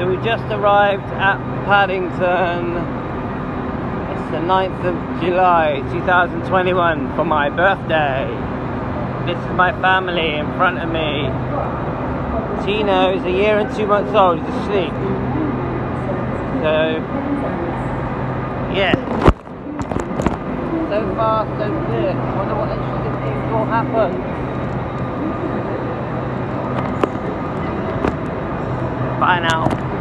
So we just arrived at Paddington. It's the 9th of July 2021 for my birthday. This is my family in front of me. Tino is a year and two months old, he's asleep. So, yeah. So far, so good. I wonder what interesting things will happen. I know.